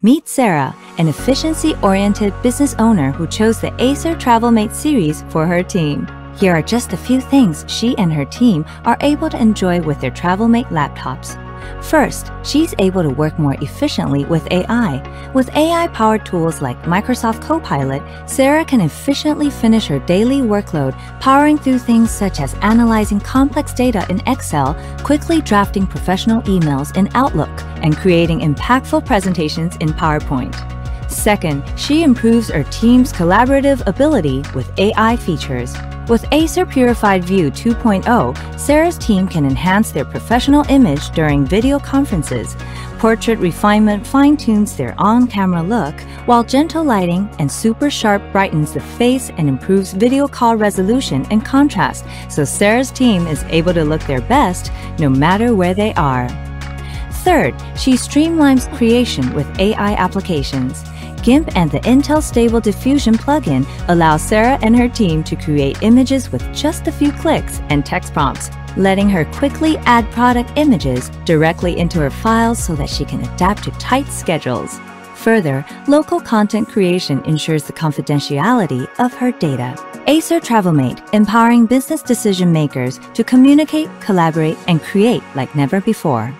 Meet Sarah, an efficiency oriented business owner who chose the Acer TravelMate series for her team. Here are just a few things she and her team are able to enjoy with their TravelMate laptops. First, she's able to work more efficiently with AI. With AI powered tools like Microsoft Copilot, Sarah can efficiently finish her daily workload, powering through things such as analyzing complex data in Excel, quickly drafting professional emails in Outlook, and creating impactful presentations in PowerPoint. Second, she improves her team's collaborative ability with AI features. With Acer Purified View 2.0, Sarah's team can enhance their professional image during video conferences. Portrait refinement fine tunes their on camera look, while gentle lighting and super sharp brightens the face and improves video call resolution and contrast, so Sarah's team is able to look their best no matter where they are. Third, she streamlines creation with AI applications. GIMP and the Intel Stable Diffusion plugin allow Sarah and her team to create images with just a few clicks and text prompts, letting her quickly add product images directly into her files so that she can adapt to tight schedules. Further, local content creation ensures the confidentiality of her data. Acer TravelMate, empowering business decision makers to communicate, collaborate, and create like never before.